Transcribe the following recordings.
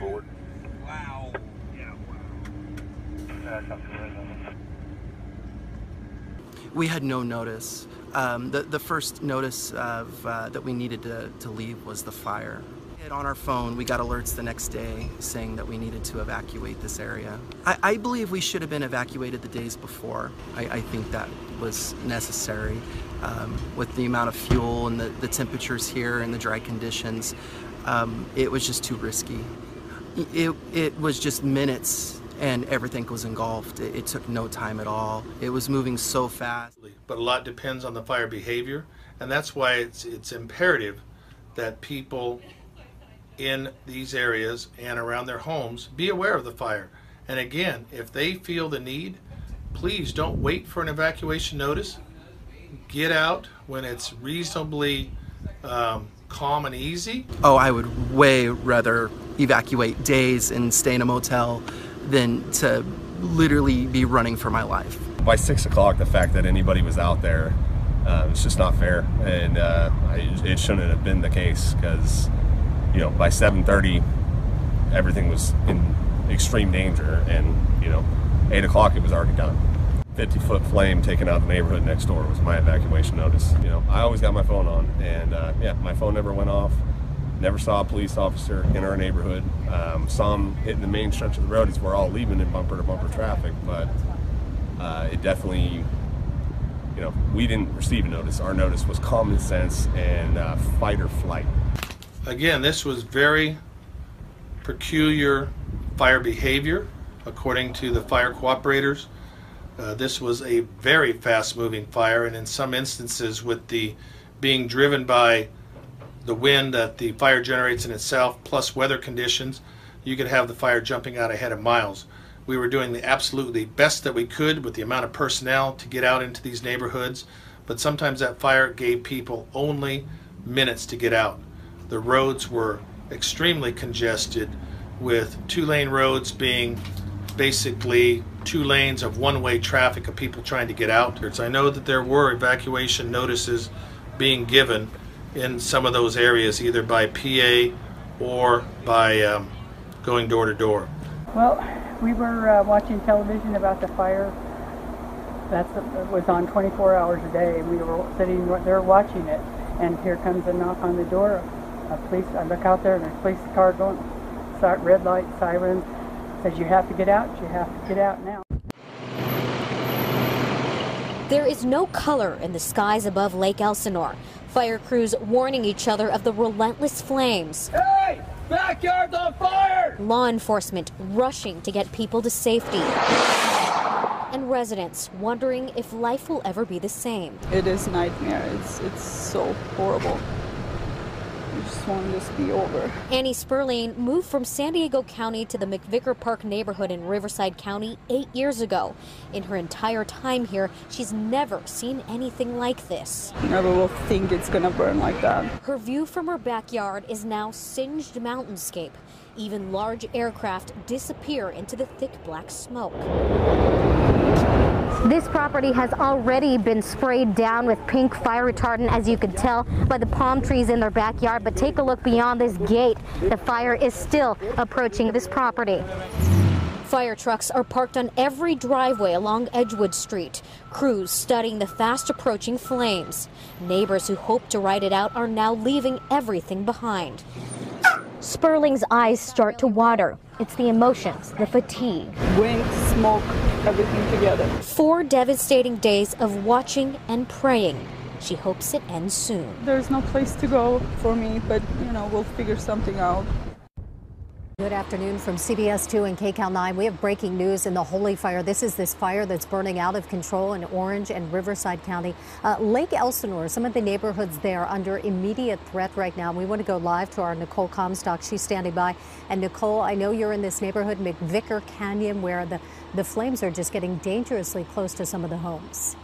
forward. Wow. Yeah, wow. Copy, right on. We had no notice. Um, the, the first notice of, uh, that we needed to, to leave was the fire. On our phone, we got alerts the next day saying that we needed to evacuate this area. I, I believe we should have been evacuated the days before. I, I think that was necessary um, with the amount of fuel and the, the temperatures here and the dry conditions. Um, it was just too risky. It, it was just minutes and everything was engulfed. It, it took no time at all. It was moving so fast. but a lot depends on the fire behavior, and that's why it's it's imperative that people in these areas and around their homes be aware of the fire. And again, if they feel the need, please don't wait for an evacuation notice. Get out when it's reasonably um, calm and easy. Oh, I would way rather evacuate days and stay in a motel than to literally be running for my life. By six o'clock, the fact that anybody was out there, uh, it's just not fair, and uh, it shouldn't have been the case because, you know, by 7:30, everything was in extreme danger, and you know, eight o'clock it was already done. 50 foot flame taken out the neighborhood next door was my evacuation notice. You know, I always got my phone on, and uh, yeah, my phone never went off. Never saw a police officer in our neighborhood. Um, saw him hitting the main stretch of the road as we're all leaving in bumper to bumper traffic, but uh, it definitely, you know, we didn't receive a notice. Our notice was common sense and uh, fight or flight. Again, this was very peculiar fire behavior, according to the fire cooperators. Uh, this was a very fast moving fire, and in some instances, with the being driven by the wind that the fire generates in itself, plus weather conditions, you could have the fire jumping out ahead of miles. We were doing the absolutely best that we could with the amount of personnel to get out into these neighborhoods, but sometimes that fire gave people only minutes to get out. The roads were extremely congested, with two lane roads being basically two lanes of one way traffic of people trying to get out. I know that there were evacuation notices being given in some of those areas, either by PA or by um, going door to door. Well, we were uh, watching television about the fire. That's it was on 24 hours a day. We were sitting there watching it, and here comes a knock on the door. A police. I look out there, and there's a police car going. Start red light, sirens. Says you have to get out. You have to get out now. There is no color in the skies above Lake Elsinore. Fire crews warning each other of the relentless flames. Hey! Backyard's on fire! Law enforcement rushing to get people to safety. And residents wondering if life will ever be the same. It is nightmare. It's it's so horrible. I just be over. Annie Sperling moved from San Diego County to the McVicker Park neighborhood in Riverside County eight years ago. In her entire time here, she's never seen anything like this. Never will think it's gonna burn like that. Her view from her backyard is now singed mountainscape. Even large aircraft disappear into the thick black smoke. This property has already been sprayed down with pink fire retardant, as you can tell by the palm trees in their backyard. But take a look beyond this gate. The fire is still approaching this property. Fire trucks are parked on every driveway along Edgewood Street. Crews studying the fast approaching flames. Neighbors who hope to ride it out are now leaving everything behind. Sperling's eyes start to water. It's the emotions, the fatigue. Wind, smoke, everything together. Four devastating days of watching and praying. She hopes it ends soon. There's no place to go for me, but you know, we'll figure something out. Good afternoon from CBS 2 and KCAL 9. We have breaking news in the Holy Fire. This is this fire that's burning out of control in Orange and Riverside County. Uh, Lake Elsinore, some of the neighborhoods there under immediate threat right now. We want to go live to our Nicole Comstock. She's standing by. And Nicole, I know you're in this neighborhood, McVicker Canyon, where the, the flames are just getting dangerously close to some of the homes.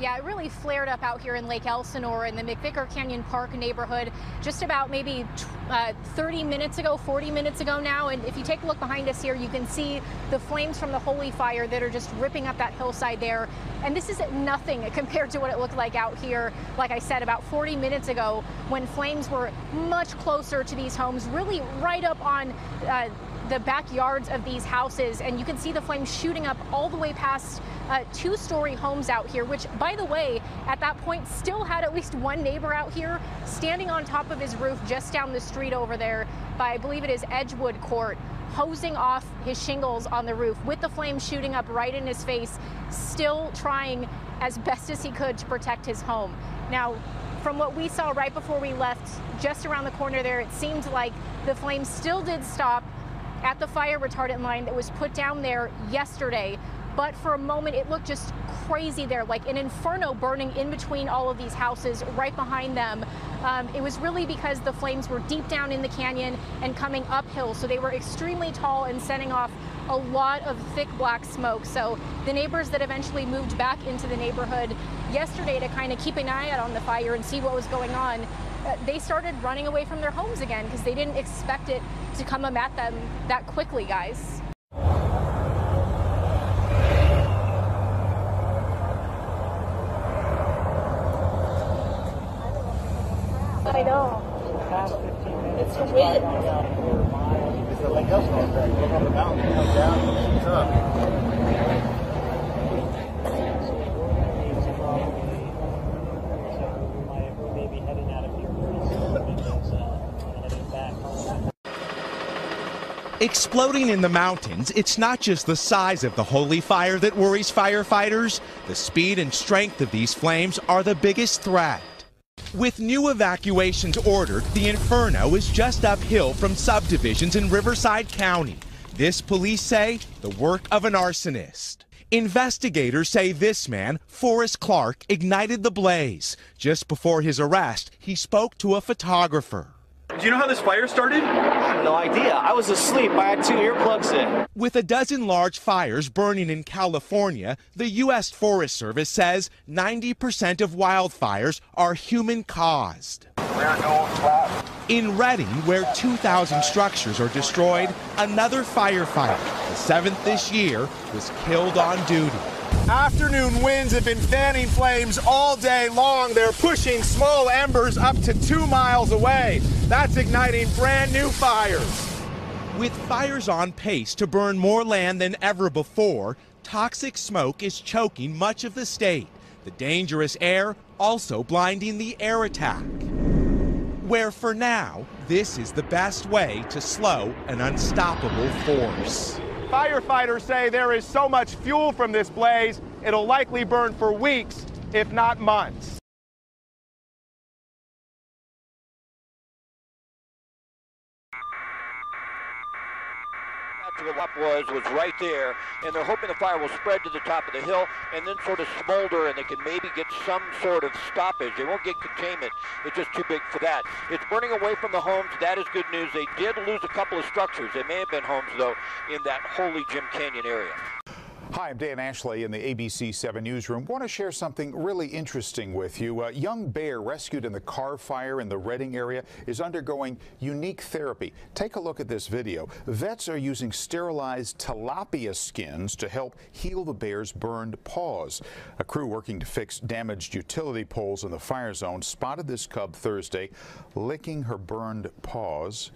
Yeah, it really flared up out here in Lake Elsinore in the McVicker Canyon Park neighborhood just about maybe uh, 30 minutes ago, 40 minutes ago now. And if you take a look behind us here, you can see the flames from the holy fire that are just ripping up that hillside there. And this is nothing compared to what it looked like out here, like I said, about 40 minutes ago when flames were much closer to these homes, really right up on uh, the backyards of these houses. And you can see the flames shooting up all the way past uh, two story homes out here, which, by the way, at that point still had at least one neighbor out here standing on top of his roof just down the street over there by, I believe it is Edgewood Court, hosing off his shingles on the roof with the flames shooting up right in his face, still trying as best as he could to protect his home. Now, from what we saw right before we left, just around the corner there, it seemed like the flames still did stop at the fire retardant line that was put down there yesterday. But for a moment, it looked just crazy there, like an inferno burning in between all of these houses right behind them. Um, it was really because the flames were deep down in the canyon and coming uphill. So they were extremely tall and sending off a lot of thick black smoke. So the neighbors that eventually moved back into the neighborhood yesterday to kind of keep an eye out on the fire and see what was going on, Uh, they started running away from their homes again because they didn't expect it to come at them that quickly, guys. I know. It's wind. It's it's. Exploding in the mountains, it's not just the size of the holy fire that worries firefighters. The speed and strength of these flames are the biggest threat. With new evacuations ordered, the inferno is just uphill from subdivisions in Riverside County. This, police say, the work of an arsonist. Investigators say this man, Forrest Clark, ignited the blaze. Just before his arrest, he spoke to a photographer. Do you know how this fire started? No idea. I was asleep. I had two earplugs in. With a dozen large fires burning in California, the U.S. Forest Service says 90% of wildfires are human caused. In Redding, where 2,000 structures are destroyed, another firefighter, the seventh this year, was killed on duty. Afternoon winds have been fanning flames all day long. They're pushing small embers up to two miles away. That's igniting brand new fires. With fires on pace to burn more land than ever before, toxic smoke is choking much of the state. The dangerous air also blinding the air attack. Where for now, this is the best way to slow an unstoppable force. Firefighters say there is so much fuel from this blaze, it'll likely burn for weeks, if not months. What was was right there, and they're hoping the fire will spread to the top of the hill and then sort of smolder, and they can maybe get some sort of stoppage. They won't get containment; it's just too big for that. It's burning away from the homes. That is good news. They did lose a couple of structures. They may have been homes though in that Holy Jim Canyon area. Hi, I'm Dan Ashley in the ABC 7 newsroom. Want to share something really interesting with you. A young bear rescued in the Carr fire in the Redding area is undergoing unique therapy. Take a look at this video. Vets are using sterilized tilapia skins to help heal the bear's burned paws. A crew working to fix damaged utility poles in the fire zone spotted this cub Thursday licking her burned paws.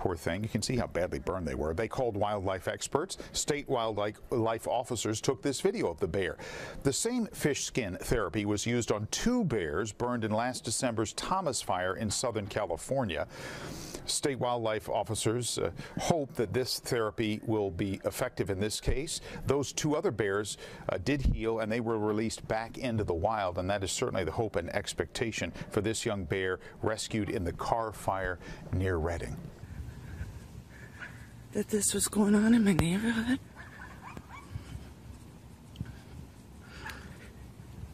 Poor thing. You can see how badly burned they were. They called wildlife experts. State wildlife officers took this video of the bear. The same fish skin therapy was used on two bears burned in last December's Thomas Fire in Southern California. State wildlife officers uh, hope that this therapy will be effective in this case. Those two other bears uh, did heal and they were released back into the wild, and that is certainly the hope and expectation for this young bear rescued in the Carr fire near Redding that this was going on in my neighborhood.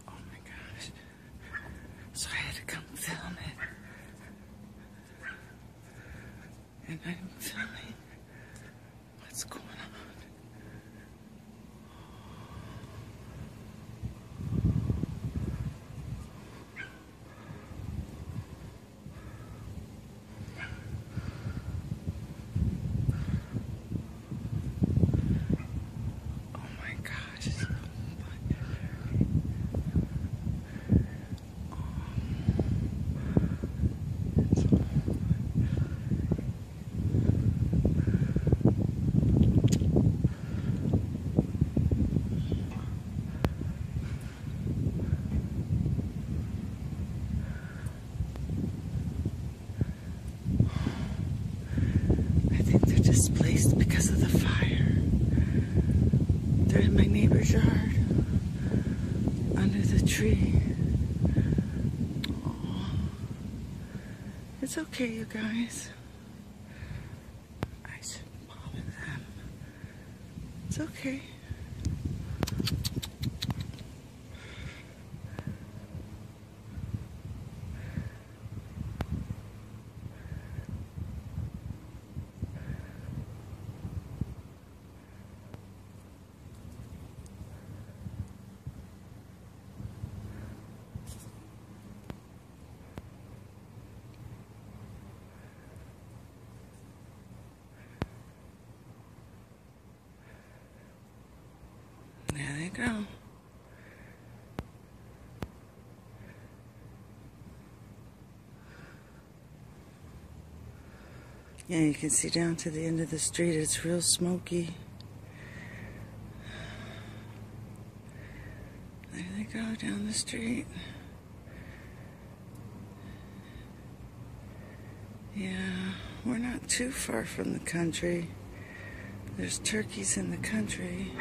Oh my gosh. So I had to come film it. And I'm what's going on. displaced because of the fire. They're in my neighbor's yard, under the tree. Aw. It's okay, you guys. I shouldn't bother them. It's okay. There they go. Yeah, you can see down to the end of the street. It's real smoky. There they go down the street. Yeah, we're not too far from the country. There's turkeys in the country.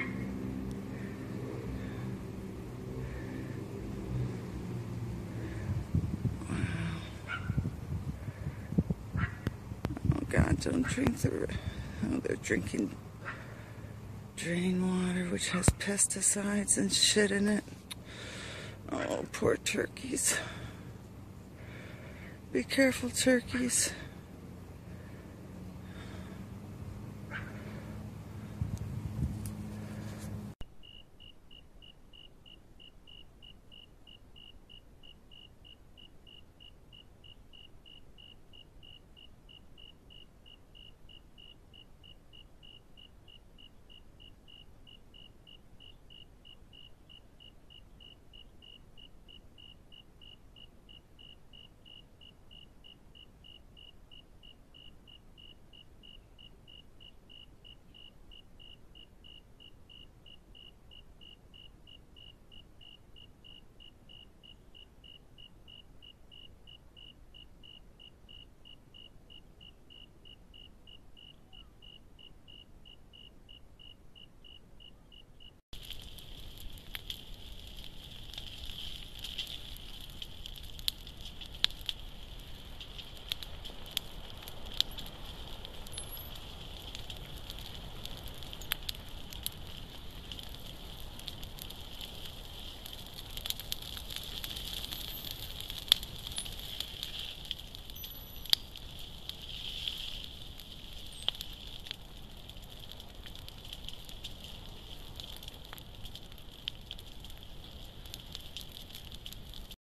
Oh God, don't drink the. Oh, they're drinking drain water, which has pesticides and shit in it. Oh, poor turkeys. Be careful, turkeys.